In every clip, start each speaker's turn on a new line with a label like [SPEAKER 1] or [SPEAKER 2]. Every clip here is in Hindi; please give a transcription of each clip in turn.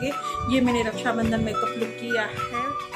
[SPEAKER 1] होंगे ये मैंने रक्षाबंधन मेकअप लुक किया है।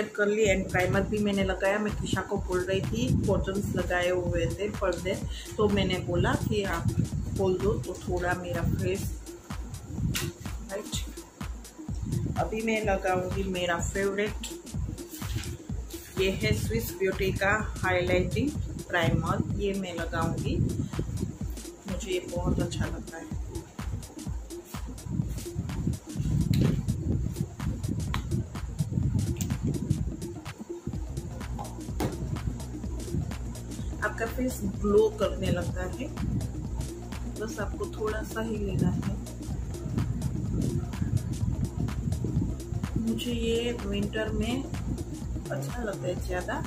[SPEAKER 1] केयर कर ली एंड प्राइमर भी मैंने लगाया। मैं त्रिशा को बोल रही थी कॉटन्स लगाए हुए थे पर्दे। तो मैंने बोला कि आप खोल दो तो थोड़ा मेरा फेस राइट अभी मैं लगाऊँगी मेरा फेवरेट ये है स्विस ब्यूटी का हाइलाइटिंग प्राइमर ये मैं लगाऊँगी। मुझे ये बहुत अच्छा लगता है। आपका फेस ग्लो करने लगता है। बस आपको थोड़ा सा ही लेना है। मुझे ये विंटर में अच्छा लगता है ज़्यादा।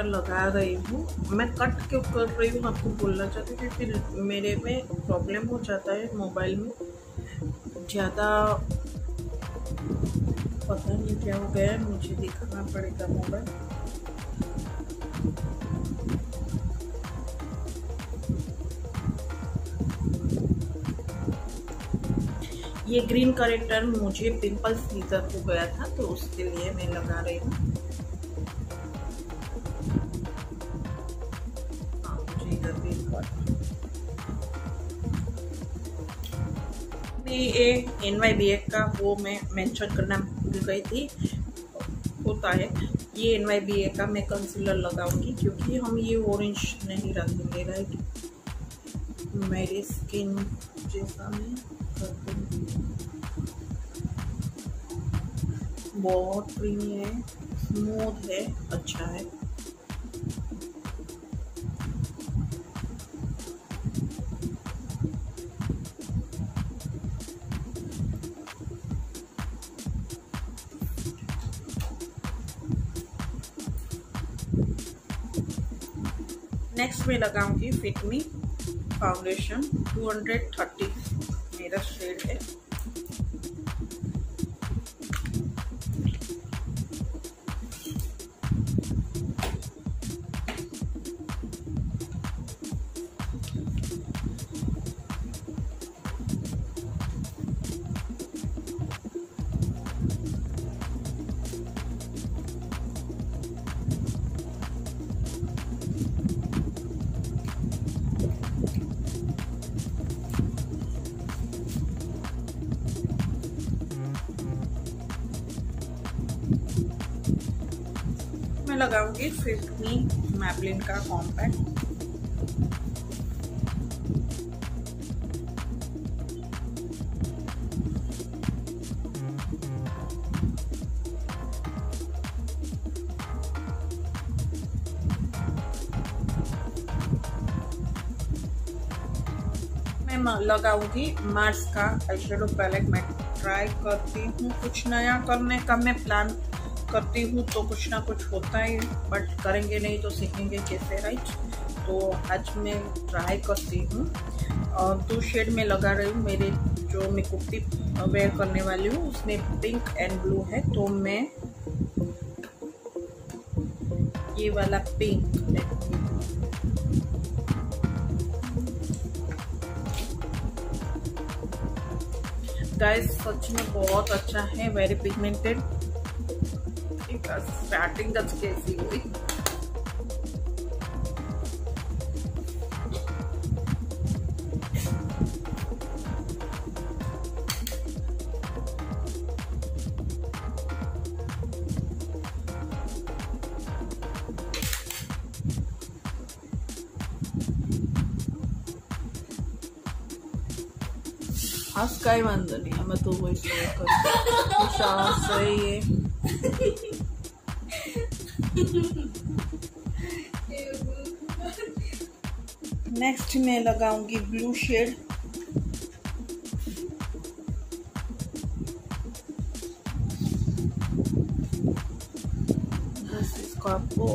[SPEAKER 1] करेक्टर लगा रही हूँ। मैं कट क्यों कर रही हूँ, आपको बोलना चाहती हूँ फिर मेरे में प्रॉब्लम हो जाता है मोबाइल में। ज़्यादा पता नहीं क्या हो गया है, मुझे दिखाना पड़ेगा मोबाइल ये ग्रीन करेक्टर मुझे पिंपल्स इधर हो गया था तो उसके लिए मैं लगा रही हूँ। ये एन वाई बी एक का वो मैं मेंशन करना भूल गई थी। होता है। ये एन वाई बी ए का मैं कंसीलर लगाऊँगी क्योंकि हम ये ऑरेंज नहीं रखेंगे राइट मेरी स्किन जैसा मैं बहुत क्रीमी है स्मूथ है अच्छा है। नेक्स्ट मैं लगाऊँगी फिटमी फाउंडेशन 230 मेरा शेड है। मैं लगाऊँगी फिफ्टी मैपलिन का कॉम्पैक्ट मैं लगाऊँगी मार्स का आई पैलेट मैं ट्राई करती हूँ कुछ नया करने का। मैं प्लान करती हूँ तो कुछ ना कुछ होता है बट करेंगे नहीं तो सीखेंगे कैसे राइट तो आज मैं ट्राई करती हूँ। और दो शेड में लगा रही हूँ, मेरे जो मैं कुर्ती वेयर करने वाली हूँ उसमें पिंक एंड ब्लू है तो मैं ये वाला पिंक गाइस सच में बहुत अच्छा है वेरी पिगमेंटेड స్టార్టింగ్ వచ్చేసింది Аз кай вандани, ама тоа е што е кој. Шала се е. नेक्स्ट मैं लगाऊँगी ब्लू शेड बस आपको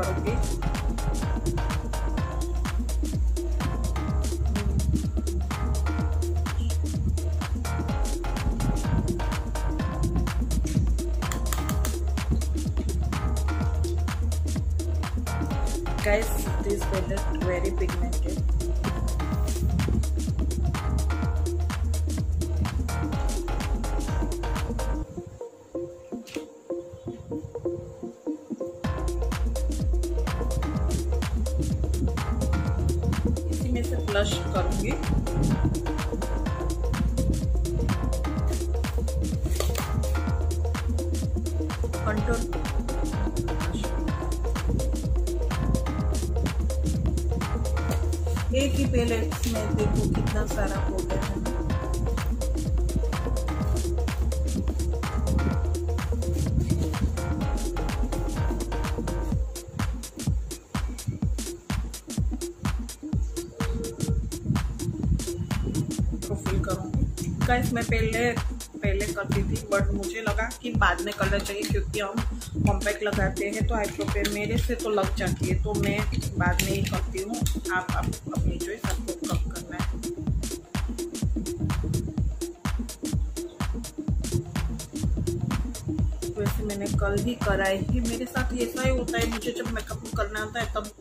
[SPEAKER 1] करूँगी guys this palette very pigmented Control एक ही पैलेट में देखो कितना सारा हो गया है। गाइस मैं पहले पहले करती थी बट मुझे लगा कि बाद में करना चाहिए क्योंकि हम कॉम्पैक्ट लगाते हैं तो आईब्रो पे मेरे से तो लग जाती है तो मैं बाद में ही करती हूँ। आप, अपनी चॉइस आपको कब करना है। वैसे मैंने कल ही कराई ही मेरे साथ ऐसा ही होता है मुझे जब मेकअप करना होता है तब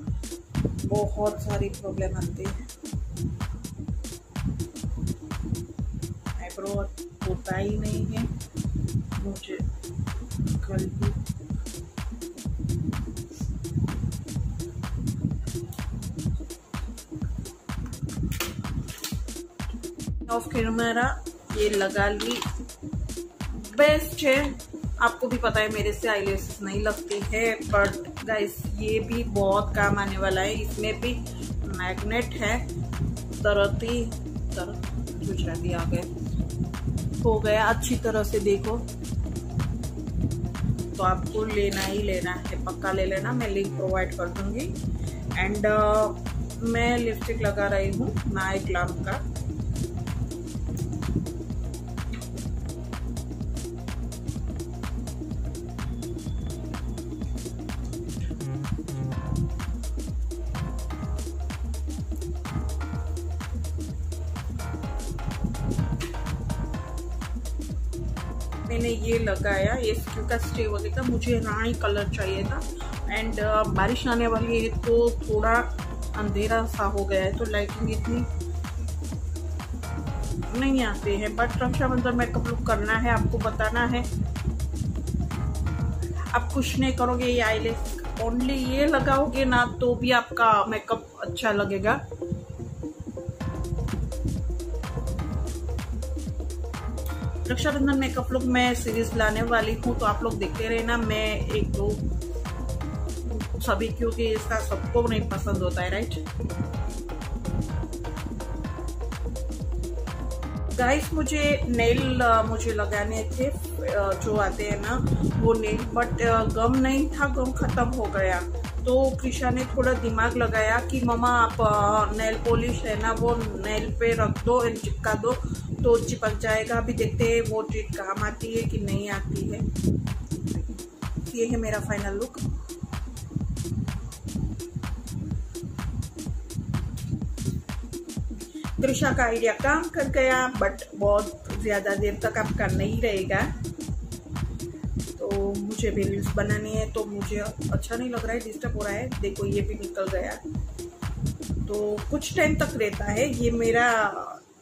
[SPEAKER 1] बहुत सारी प्रॉब्लम आती है। ही नहीं है। मुझे कल भी। ऑफ़ कैमरा ये लगा ली। बेस्ट है। आपको भी पता है मेरे से आई नहीं लगती है बट गाइस ये भी बहुत काम आने वाला है। इसमें भी मैग्नेट है। तरती तरह गुजराती आ गए। हो गया अच्छी तरह से देखो। तो आपको लेना ही लेना है पक्का ले लेना मैं लिंक प्रोवाइड कर दूँगी। एंड uh, मैं लिपस्टिक लगा रही हूँ नाइक लाम का। मैंने ये लगाया, ये का स्टे वगैरह मुझे रानी कलर चाहिए था। एंड बारिश आने वाली है तो थोड़ा अंधेरा सा हो गया है तो लाइटिंग इतनी नहीं आते हैं। बट रक्षाबंधन मेकअप लुक करना है, आपको बताना है। आप कुछ नहीं करोगे, ये आईलेस ओनली ये लगाओगे ना तो भी आपका मेकअप अच्छा लगेगा। रक्षाबंधन मेकअप लुक मैं सीरीज़ लाने वाली हूँ तो आप लोग देखते रहे ना मैं एक दो सभी, क्योंकि इसका सबको नहीं पसंद होता है राइट गाइस मुझे नेल मुझे लगाने थे जो आते हैं ना, वो नेल बट गम नहीं था, गम खत्म हो गया। तो कृषा ने थोड़ा दिमाग लगाया कि ममा आप नेल पॉलिश है ना, वो नेल पे रख दो एंड चिपका दो तो चिपक जाएगा। अभी देखते हैं वो ट्रीट काम आती है कि नहीं आती है। ये है मेरा फाइनल लुक कृषा का आइडिया काम कर गया बट बहुत ज़्यादा देर तक आप आपका नहीं रहेगा। तो मुझे भी रील्स बनानी है तो मुझे अच्छा नहीं लग रहा है डिस्टर्ब हो रहा है। देखो, ये भी निकल गया। तो कुछ टाइम तक रहता है। ये मेरा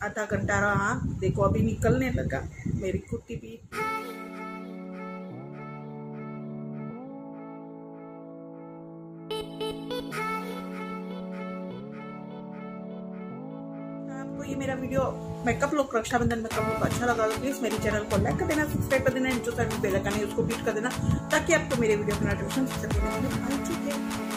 [SPEAKER 1] आधा घंटा रहा। देखो, अभी निकलने लगा। मेरी कुर्ती भी आपको ये मेरा video makeup look Rakshabandhan makeup look अच्छा लगा तो प्लीज़ मेरे चैनल को लाइक कर देना सब्सक्राइब कर देना जो साइड बेल आइकन है उसको क्लिक कर देना, ताकि आपको मेरे वीडियो का नोटिफिकेशन सबसे पहले मिले